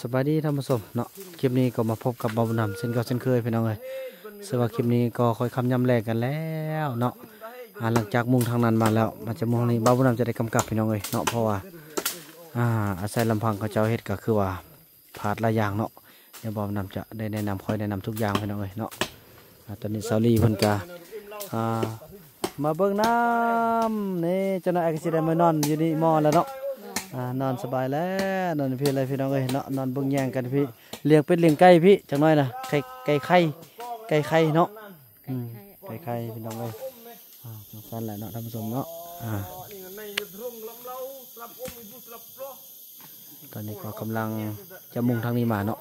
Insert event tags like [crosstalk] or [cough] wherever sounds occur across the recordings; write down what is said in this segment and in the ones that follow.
สบายดีท่านผู้ชมเนาะคลิปนี้ก็มาพบกับบอมนำเช่นก็เช่นเคยพี่น้องเลยสำหรับคลิปนี้ก็ค่อยคำย้ำแรกกันแล้วเนาะหลังจากมุ่งทางนั้นมาแล้วมันจะมุ่งนี้บ้าบุญนำจะได้กำกับพี่น้องเลยเนาะเพราะว่าอาศัยลำพังเขาเจ้าเฮ็ดก็คือว่าผาดหลายอย่างเนาะเดี๋ยวบ้าบุญนำจะได้แนะนำคอยแนะนำทุกอย่างพี่น้องเลยเนาะตอนนี้ซาลีพันกาอามาเบิ้งน้ำนี่จะน่าไอ้กสิได้มานอนอยู่นี่มอแล้วเนาะ นอนสบายแล้วนอนพี่อะไรพี่น้องเอ้ยเนาะนอนบึงแยงกันพี่เลี้ยงเป็นเลี้ยงไก่พี่จังน้อยนะไก่ไก่ไข่ไก่ไข่เนาะไก่ไข่พี่น้องเอ้ยจังสันแหละเนาะท่านผู้ชมเนาะตอนนี้ก็กำลังจะมุ่งทางนี้มาเนาะ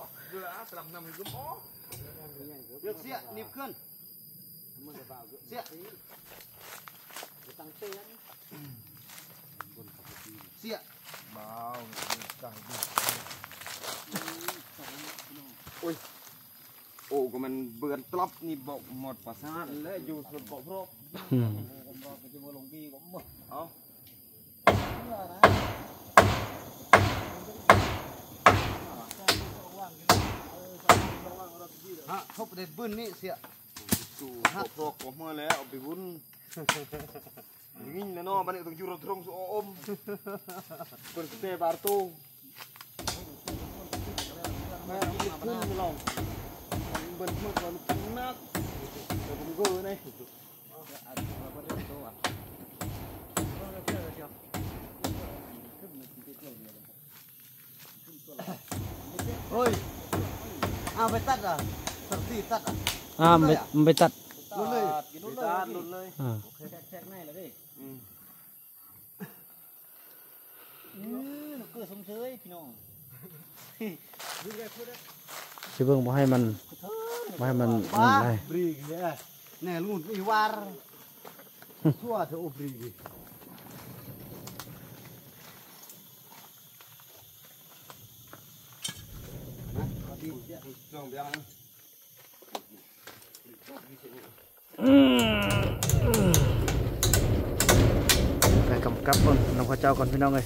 เสีย บ้อ้ยโอ้ก็มันเบือนตลบนี่บอกหมดประสาทและอยู่ส่วนบอกพรบผมรอจะมาลงดีผมหมดเอาฮะเขาประเด็นบื้นนี่เสียสู่ฮะตัวกบมาแล้วเอาไปวุ้น Ingin neno balik tong jurut rong so om. [laughs] Berkete bartu. Nah, ini pun Oi. Ah, betat Ah, betat. luôn เลยกินนู่นเลยนู่นเลยแทกๆในเลยดิอืมอือเกิดสมเชยพี่น้องชิเบิ้งบ่ให้มันบ่ให้มันนั่นได้บรีกแน่ลูนอีวารชั่วเถอะบรีกจองเบียง ไปกำกับก่อนน้องข้าเจ้าก่อนพี่น้องเลย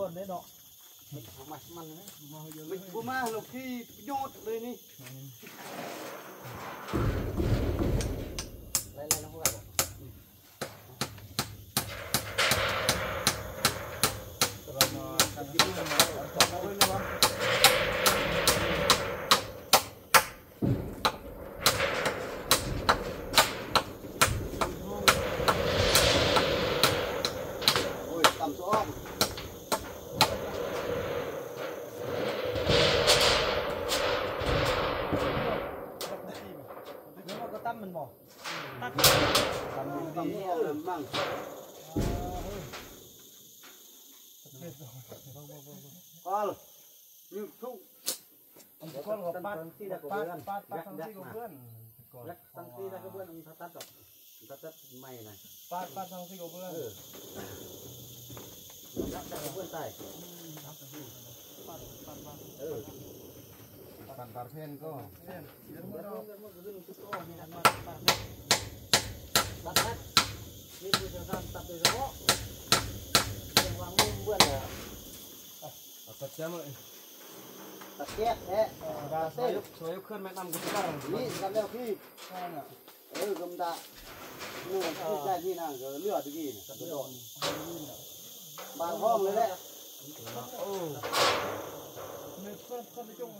คนได้เนาะมันมามันเนะมันบ่มาหรอกที่โยดเลยนี่ sanksi dah kau bukan. Pat pat sanksi kau bukan. Yak sanksi dah kau bukan um tatat dok. Tatat mai nah. Pat pat sanksi kau bukan. Yak dah kau bukan tai. Pat pat pat. Eh. Pantar pen kau. Pen. Dah mau dah. Dah mau kerja untuk kau ni nak mat. Tatat. Ni bukan tatat besok. Yang wangun bukan lah. Apa cakap? Basket đấy. Basket. Rồi yêu khơn mẹ nằm cũng cả. Ý, làm đeo khi. Ừ, gầm đạ. Nhưng mà cứ chạy như nào rồi lửa thì gì nè. Bàn hôm đấy đấy. Ừ. Mẹ phân phân cái chung.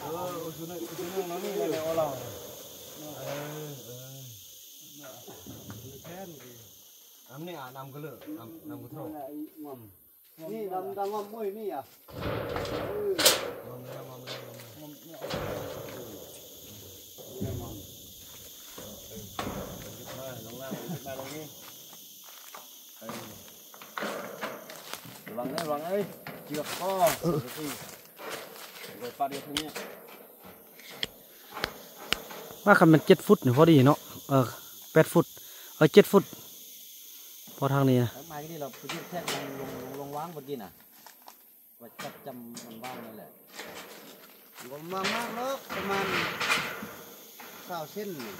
Hãy subscribe cho kênh Ghiền Mì Gõ Để không bỏ lỡ những video hấp น้ำนี่อะน้ำก็เลิกน้ำน้ำก็โทษนี่ดำดำว่ามุ้ยนี่อะงอมเลยงอมเลยงอมเลยมาลงล่างมาลงนี่ระวังนะระวังเอ้ยเจือกคอเออเดี๋ยวปลาเดียวทั้งนี้ว่าคันมันเจ็ดฟุตนี่พอดีเนาะเออแปดฟุตเออเจ็ดฟุต พอทางนี้นะแล้วไม้ที่เราไปที่แท่งลงลงลงวางเมื่อกี้น่ะว่าจับจำมันว่างนั่นแหละก็มามากแล้วประมาณเก้าเส้นนี่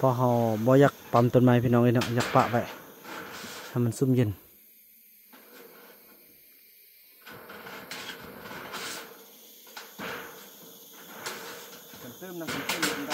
พอเขาบ่อยากปั๊มต้นไม้พี่น้องเอ้ยเนาะอยากปะไว้ให้มันซุ่มเย็นเติมน้ำเติมน้ำ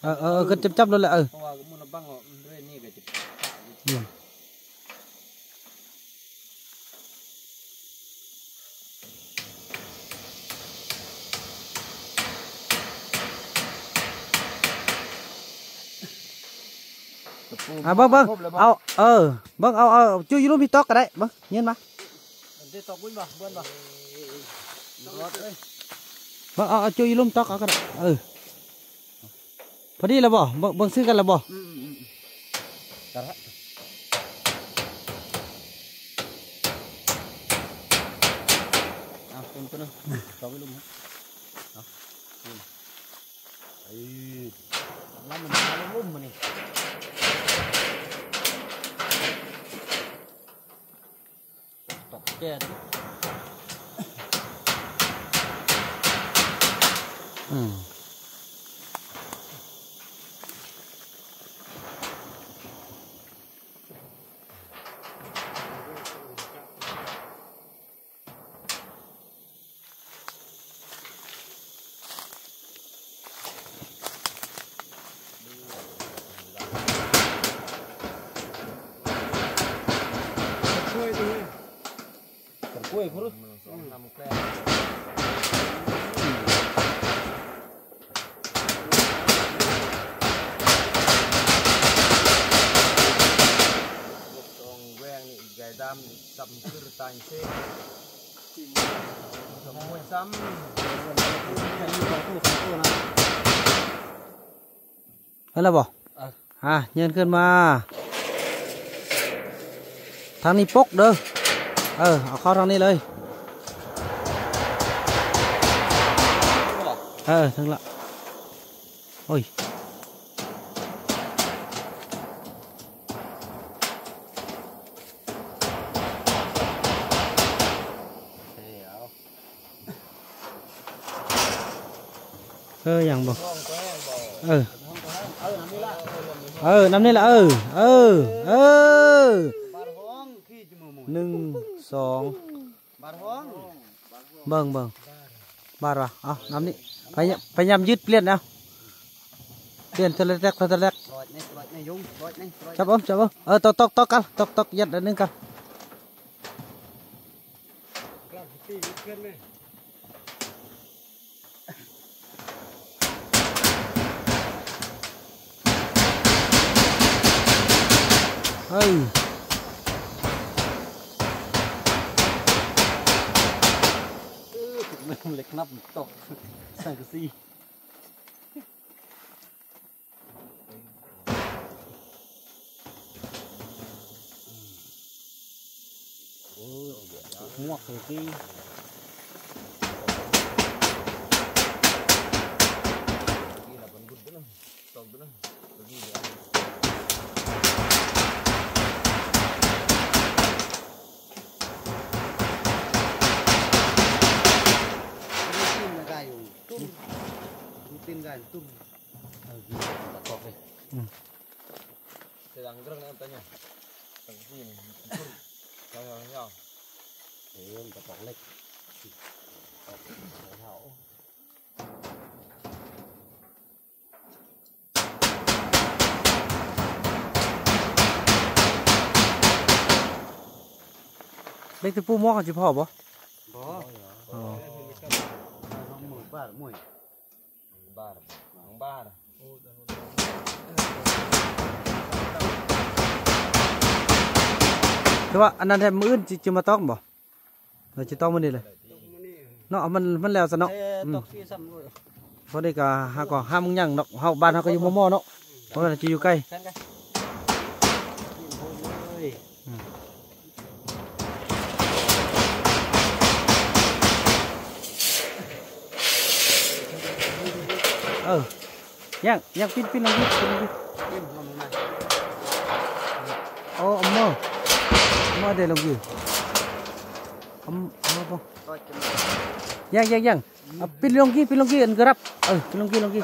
ờ ờ, ờ gần chấm chấm luôn là ờ. Ừ. À vâng vâng. Ao ờ vâng ao ao, chưa luôn bị tóc cả đấy. Vâng nhiên mà. tóc quên vào quên vào บิ้งเบิ้งเอาเออเบิ้งเอาเอาจุยลูกพี่ตอกก็ได้เบิ้งเงี้ยมาเดี๋ยวตอกบุ้นบ่เบิ้นบ่รถเอ้ยเบิ้งเอาเอาจุยลูกตอกเอาก็ได้เออพอดีแล้วบ่เบิ้งเบิ้งซื้อกันแล้วบ่กระทะเอาเป็นตัวนึงตอกไปลุมน้ำมันมาลุ่มๆมานี่ตอกแก่อืมช่วยดูกันก Ừ. Ой, просто. Там, там, там, там, там, там, там, там, phải đam tầm cử tài xe Hãy subscribe cho kênh Ghiền Mì Gõ à. à Nhân cơn mà. Thằng đi bốc đơ. Ờ ở kho thằng đi lên. Ờ thằng lạ. Ôi. ơ chẳng bò ừ ừ năm nay là ừ ừ ừ nâng song vâng vâng. Bà rồi. À năm nay phải nhầm phải nhầm dứt liền nào. Tiền thôi lẹt thôi lẹt chắp ôm chắp ôm. Ờ tóc tóc tóc cao tóc tóc giật đến nâng cao. ยามยืดเปลี่ยนเอาเลี่ยนทีละแรกนับตกตอกตอกกันตอกตอกยัดอันหนึงกันเฮ้ยเล็กนับตกใส่ tum takok nih sedang gerang nih tanya tangkuin yang yang yang ini takok lek takok hậu Đây từ pu móc chỉ phò bó. Bó. Ờ. Mùi ba mùi ra này đúng không? Anh ăn thêm mướn chỉ mà tóc bỏ rồi chỉ to mới đi này. Nó vẫn vẫn leo ra nó. Ừ. Có đây cả hà có hai mông nhằng nó hậu ban hà có dùng mò nó. Có là chỉ cây. Ừ. ยังยังปิ้นปิ้นลงปิ้นปิ้นลงปิ้นโอ้อมอมอเดลงอยู่อมอมอปองยังยังยังปิ้นลงกี้ปิ้นลงกี้อันกรับเออปิ้นลงกี้ลงกี้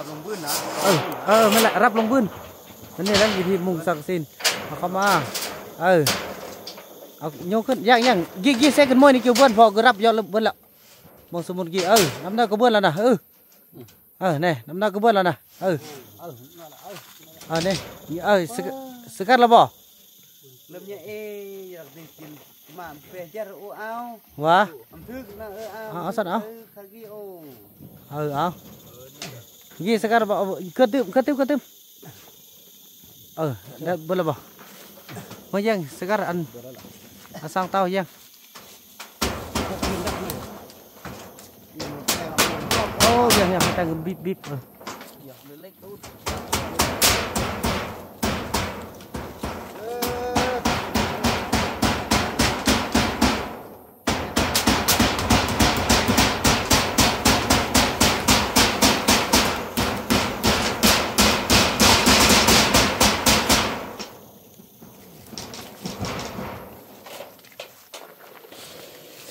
เออเออไม่ละรับลงบื้นนั่นนี่แล้วอยู่ที่มุงสังสินเอาเข้ามาเออเอาโยกขึ้นยังยังกี้กี้เซ็กันมวยนี่เกี่ยวบื้นพอกรับยอดเบื้นละมองสมุนกี้เออน้ำหน้าก็เบื้อนแล้วนะเออ ờ này nắm đã cứ bớt là nè. Ờ ờ nè, ừ. ờ, ờ sức sức cắt là bỏ. Lâm nhẹ giờ tiền mà về chơi ô ao quá ẩm thức là ô ao áo sẵn áo ờ áo ừ, ừ, ờ. ghi sức cắt là bỏ ờ, cứ tiếp cứ tiếp cứ tiếp. Ờ đã bớt là bỏ. Mới giang sức cắt ăn. Sang tao giang. อ้ยยังยังแต่งบิบบิบเออ อยากเล็กๆตูด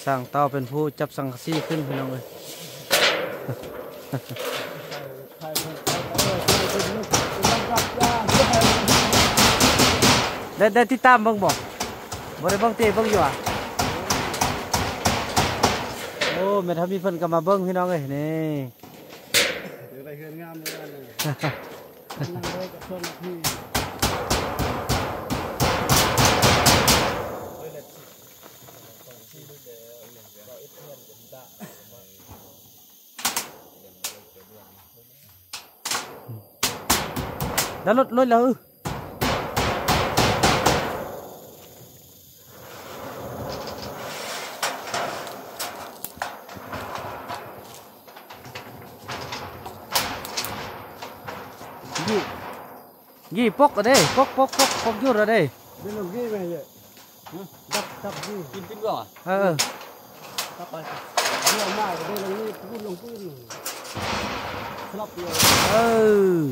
สั่งเต้าเป็นผู้จับสังกะสีขึ้นพี่น้องเลย ได้ได้ติดตามเบิ่งบ่บ่ได้เบิ่งเตะเบิ่งอยู่อะโอ้แม่ทัพมีเพิ่นก็มาเบิ่งพี่น้องเอ้ยนี่เดี๋ยวไปเฮือนงามเลยนะเลยนั่งเลยกับเพื่อนพี่ Đó lôi lôi lơ. Gì? Gì bốc ở đây, bốc bốc bốc bốc vô ở đây. Bên làm gì mày vậy? Đập đập gì? Kim pin vào à? Ờ. Đập vào. Đi ở ngoài ở đây là cái lồng cua lồng cua. Ừ.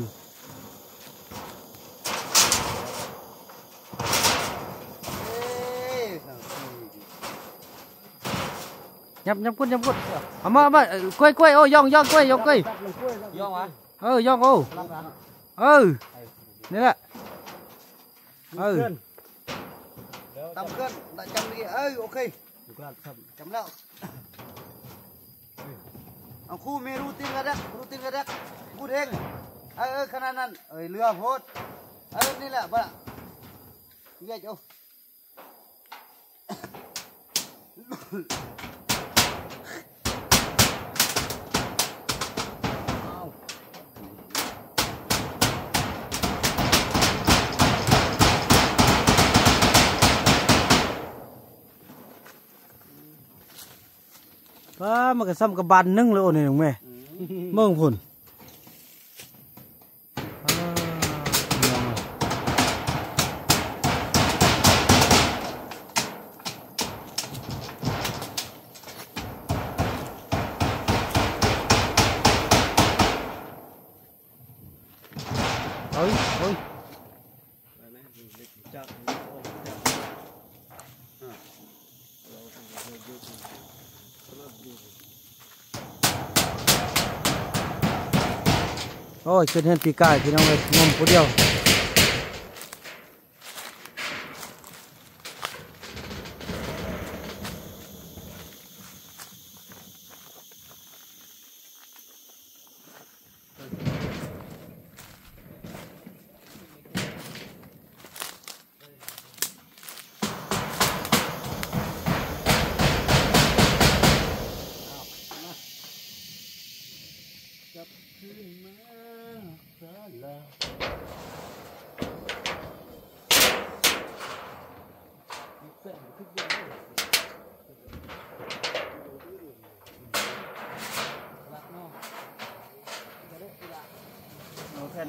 nhấp nhấp quất nhấp quất à mà mà quay quay ô yong yong quay yong quay. Yong à ừ yong ô. Ừ nên là ừ tầm cân. Lại chấm đi. Ơi ok. Chấm đâu ông ờ, khu mi rutin ra đất rutin ra đất cút heng ơi ơi khả năng ơi lừa hốt. Ơi nên là bạn nghe chỗ. ว้ามันก็ซ้ำกับบานหนึงเลยโอ้นี่น้องแม่เมืองพุ่น 昨天被盖，今天我弄不掉。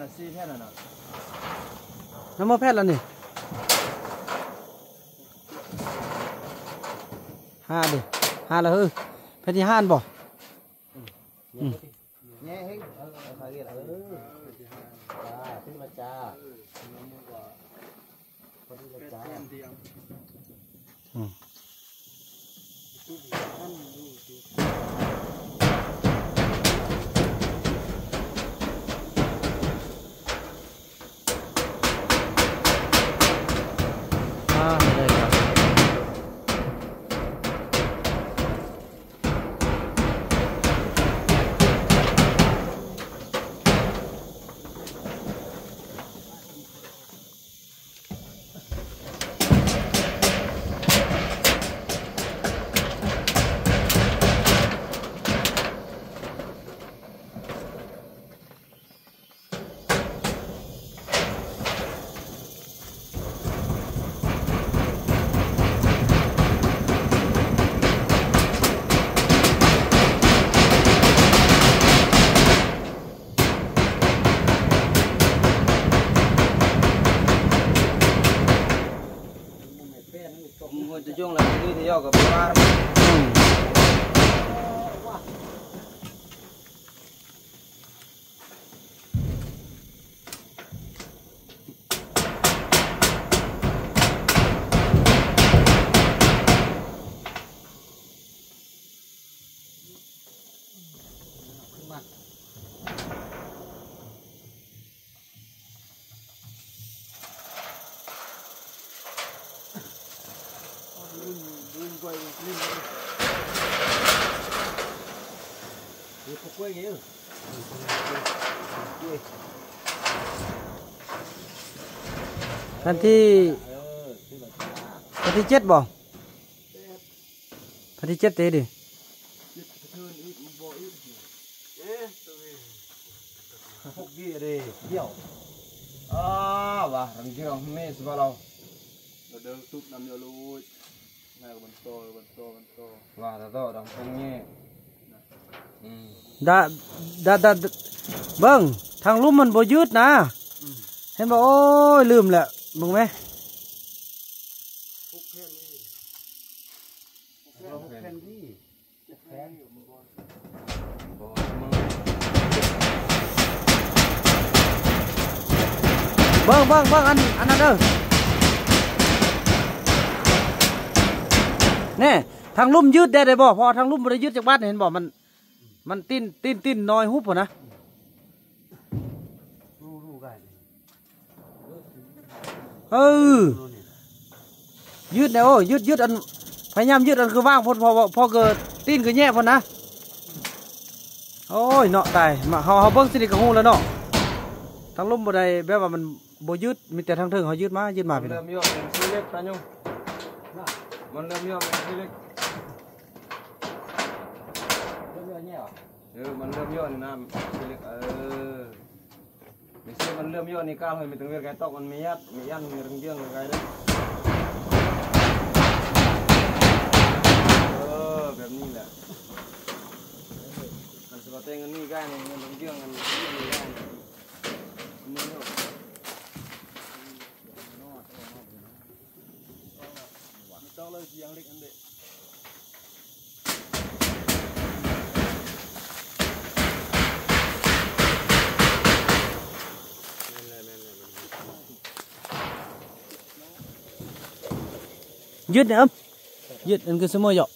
กายพี่น้องเลยงมผู้เดียวเอาแค่นั้นซี่แค่นั้นน่ะน้ำมาแพทย์แล้วนี่ห้าดิห้าแล้วเฮ้ยแพทย์ที่ห้านบ่แง่เฮงเออเอาขาเรีย dog a bride. quay kìa Phần thi Phần thi chết bỏ. Phần thi chết thế đi. Phục kia đi, kiểu À, bà, răng kia không mê sơ vào đâu Đó đơn nằm nhỏ lụi Này, bắn to, bắn to, bắn to. Bà, thật to, đóng không nghe. ดิพวกกี้เลยเดี่ยวอ่าวะรังเกียวไม่สบายเราเราเดินทุบน้ำเยอะลุยนายมันโตมันโตมันโตว่าแต่โตดังตรงนี้อืมดาดาดาเบิ้งทางลุ่มมันบ่ยืดนะเห็นบ่โอ้ยลืมแหละมึงไหมเราพวกแคนดี้แคนบอกมึงเบิ้งเบิ้งเบิ้งอันอันนั้นเด้อแน่ทางลุ่มยืดได้ได้บ่พอทางลุ่มบ่ได้ยืดจากบ้านเห็นบ่มัน มันติ้นติ้นติ้นน้อยฮุบนะเออรู้นี่ยืดแนวโอ้ยืดยืดอันพยายามยืดอันคือว่างพอพอพอเกิดตีนคือแย่พอนะโอ้ยเนาะตายมาเฮาเฮาเบิ่งสินี่ก็ฮู้แล้วเนาะทางลุ่มบ่ได้แบบว่ามันบ่ยืดมีแต่ทางเทิงเขายืดมายืดมามันพี่น้เริ่มย่อเป็นซีเล็กตาโยงมันเริ่มย่อเป็นซีเล็ก เหรอ เออมันเริ่มย่อนี่นะซีเล็กเออไม่ใช่มันเริ่มย่อนี่ก้าวให้มันถึงเวลาแกตอกมันมียัดมียันมีรังเยื่ออะไรกันเลยเออแบบนี้แหละมันสปาเต้งกันนี่ใกล้เนี่ยมันรังเยื่อกันนี่ใกล้เนี่ยนี่เนาะ เจ้าเลยเสียงเล็กอันเด็ก ยืดเนี่ยเอิ่มยืดอันคือสมอเหยา dứt nữa giết ăn cái số mơ dọc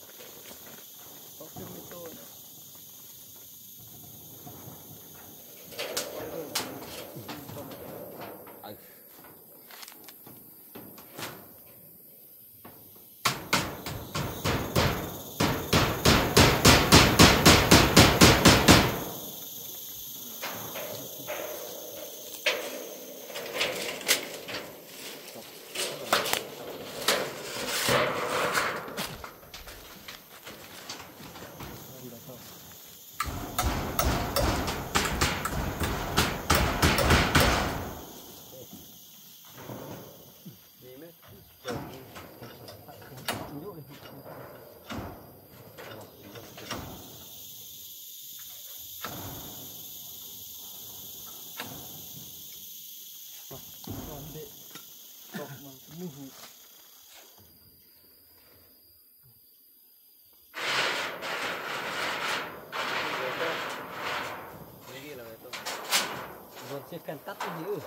นตัดนี่เออ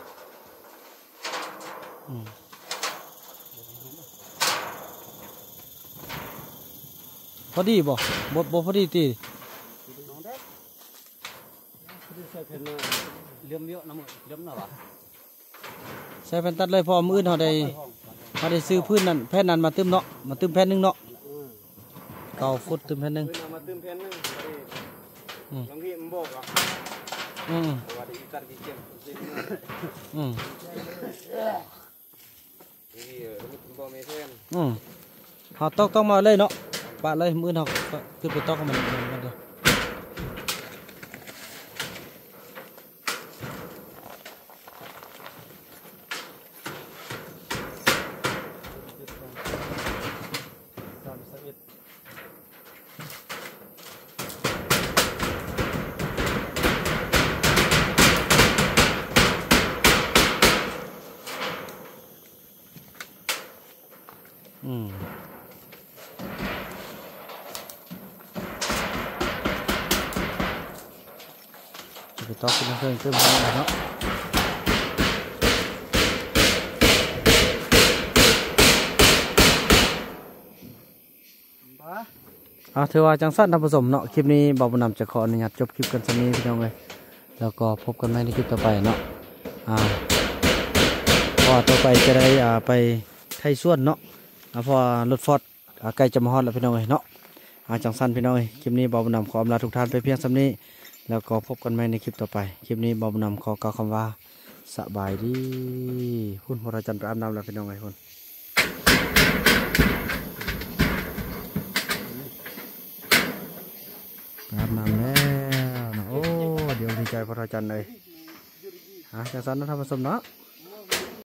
อืมพอดีบ่บ่บ่พอดีตีน้องเด็กคือใส่เพนเลื่อมเยอะน้ำมันเลื่อมน่ะวะใส่แผ่นตัดเลยเพอมื้ออื่นเฮาได้เฮาได้ซื้อพื้นนั่นแผ่นนั้นมาตึมเนาะ มาตึมแผ่นหนึงเนาะเก่าฟุตตึมแผ่นหนึงเพิ่นเอามาเติมแผ่นหนึงอืมบางทีมันบอกอะ Mm. Mm. Ừ. Họ tóc tóc mà lên nó. Bạn lên mưa học cứ tóc của mình. เอาถือว่าจังสั้นท่านผู้ชมเนาะคลิปนี้บ่าวบุญนำจะขออนุญาตจบคลิปกันสักนี้พี่น้องเลยแล้วก็พบกันใหม่ในคลิปต่อไปเนาะอ่าพอต่อไปจะได้อ่าไปไทยส่วนเนาะพอรถฟอร์ดใกล้จะมาฮอดแล้วพี่น้องเลยเนาะอาจังสั้นพี่น้องเลยคลิปนี้บ่าวบุญนำขออำลาทุกท่านไปเพียงสักนี้ แล้วก็พบกันใหม่ในคลิปต่อไป คลิปนี้บ่าวบุญนำขอกล่าวคำว่าสบายดีคุณหัวราจันทร์อาบน้ำแล้วพี่น้องเลยคุณ อาบนำแล้วนะโอ้ เดี๋ยวดีใจพระอาจารย์เลยฮะอาจารย์นนะท่านผู้ชมเนาะ